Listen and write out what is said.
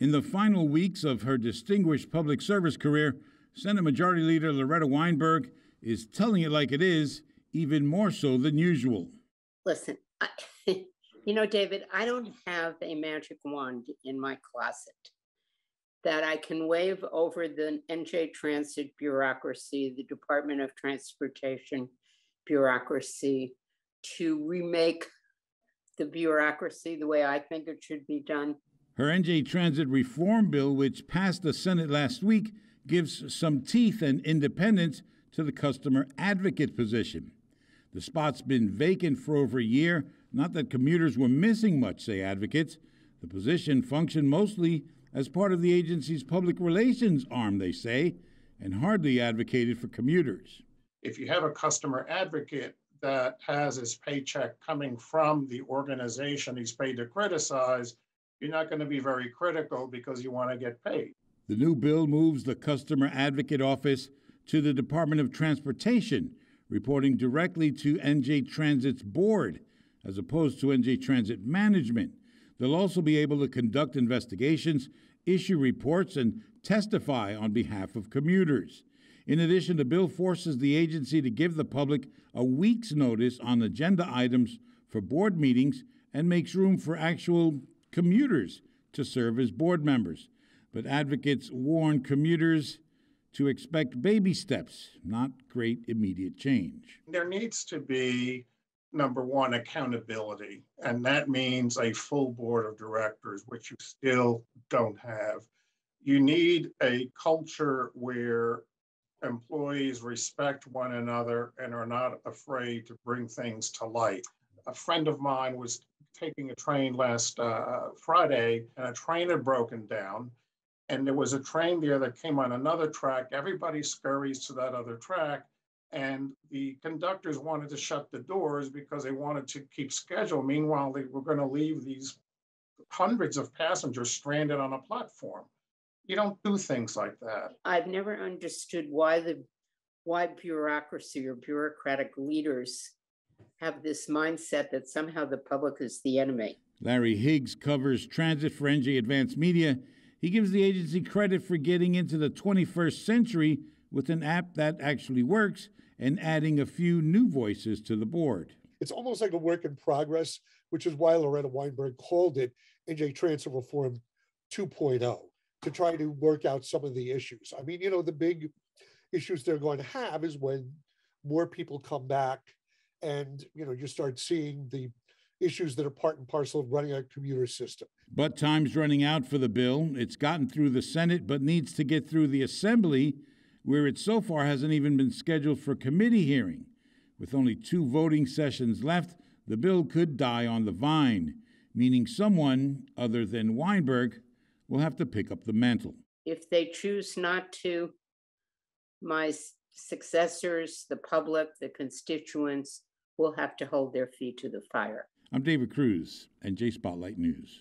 In the final weeks of her distinguished public service career, Senate Majority Leader Loretta Weinberg is telling it like it is, even more so than usual. Listen, I, you know, David, I don't have a magic wand in my closet that I can wave over the NJ Transit bureaucracy, the Department of Transportation bureaucracy, to remake the bureaucracy the way I think it should be done. Her NJ Transit reform bill, which passed the Senate last week, gives some teeth and independence to the customer advocate position. The spot's been vacant for over a year. Not that commuters were missing much, say advocates. The position functioned mostly as part of the agency's public relations arm, they say, and hardly advocated for commuters. If you have a customer advocate that has his paycheck coming from the organization he's paid to criticize, you're not going to be very critical because you want to get paid. The new bill moves the Customer Advocate Office to the Department of Transportation, reporting directly to NJ Transit's board, as opposed to NJ Transit Management. They'll also be able to conduct investigations, issue reports, and testify on behalf of commuters. In addition, the bill forces the agency to give the public a week's notice on agenda items for board meetings and makes room for actual commuters to serve as board members. But advocates warn commuters to expect baby steps, not great immediate change. There needs to be number one, accountability. And that means a full board of directors, which you still don't have. You need a culture where employees respect one another and are not afraid to bring things to light. A friend of mine was taking a train last uh, Friday, and a train had broken down. And there was a train there that came on another track. Everybody scurries to that other track and the conductors wanted to shut the doors because they wanted to keep schedule. Meanwhile, they were going to leave these hundreds of passengers stranded on a platform. You don't do things like that. I've never understood why the why bureaucracy or bureaucratic leaders have this mindset that somehow the public is the enemy. Larry Higgs covers transit for NJ Advance Media. He gives the agency credit for getting into the 21st century with an app that actually works and adding a few new voices to the board. It's almost like a work in progress, which is why Loretta Weinberg called it NJ Transit Reform 2.0 to try to work out some of the issues. I mean, you know, the big issues they're going to have is when more people come back and, you know, you start seeing the issues that are part and parcel of running a commuter system. But time's running out for the bill. It's gotten through the Senate, but needs to get through the Assembly where it so far hasn't even been scheduled for committee hearing. With only two voting sessions left, the bill could die on the vine, meaning someone other than Weinberg will have to pick up the mantle. If they choose not to, my successors, the public, the constituents will have to hold their feet to the fire. I'm David Cruz, NJ Spotlight News.